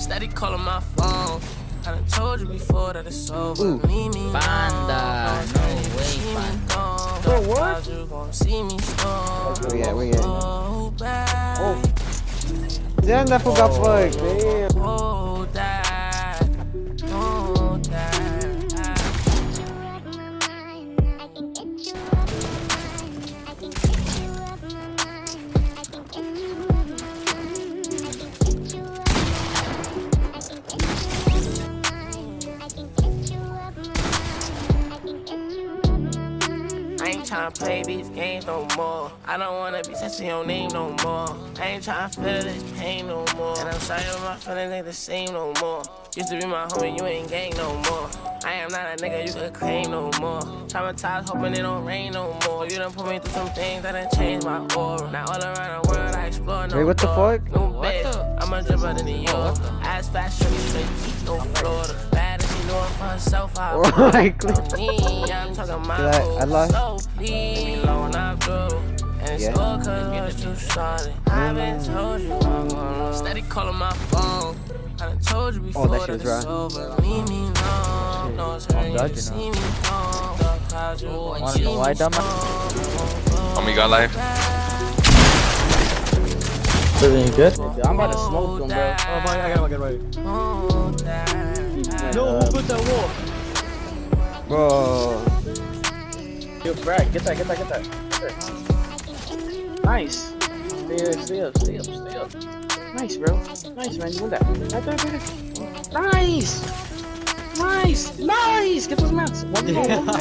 Steady calling my phone. I done told you before that it's over. Ooh. Leave me Panda, alone. no way, see me Panda. gone. Oh, what? Clouds, You gon' see me storm. Where we at? Where we at? Oh, back. Oh. Diyan na po. Damn. Oh, tryna play these games no more. I don't wanna be touching your name no more. I ain't tryna feel this pain no more. And I'm sorry, but my feelings ain't the same no more. Used to be my homie, you ain't gang no more. I am not a nigga you could claim no more. Traumatized, hoping it don't rain no more. You done put me through some things that done changed my aura. Now all around the world I explore no Wait, what the fuck? New bitch, I'm a dripper than the York. Ass fast, straight, straight, keep no Florida. Bad as she know it for herself, I Oh my god. I'm talking my Did I- I goals. lost? So please, leave me alone, I'm through. And it's Yeah. all cause it's too. I've mm. been told you I'm gonna steady calling my phone. I done told you before Oh, that that, shit was it's dry. over. Leave me alone. No, it's hurting you dodging to now. see me gone. Dark clouds, you Wanna know why, me dumbass? storm. Homie got life. Everything good? I'm about to smoke them, bro. Oh, my, I gotta get ready. Oh, that. No, who put that wall? Bro. Yo, Brad, get that, get that, get that. Get. Nice. Stay up, stay up, stay up, stay up. Nice, bro. Nice, man. You win that. Right there, right there. Nice. Nice. Nice. Get those mats. One more, one more.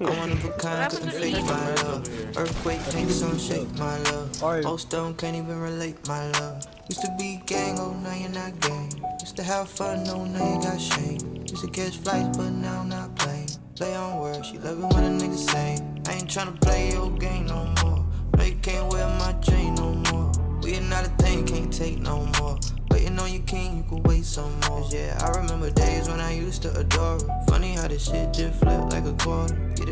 I wanna put kind, couldn't fake my love. Earthquake, change some shake my love. Most of them can't even relate my love. Used to be gang, oh now you're not gang. Used to have fun, oh now you got shame. Used to catch flights, but now I'm not playing. Play on words, she love it when a nigga say. I ain't tryna play your game no more. No, you can't wear my chain no more. We not a thing, can't take no more. Waiting on your king, you can wait some more. Yeah, I remember days when I used to adore her. Funny how this shit just flipped like a quarter. Get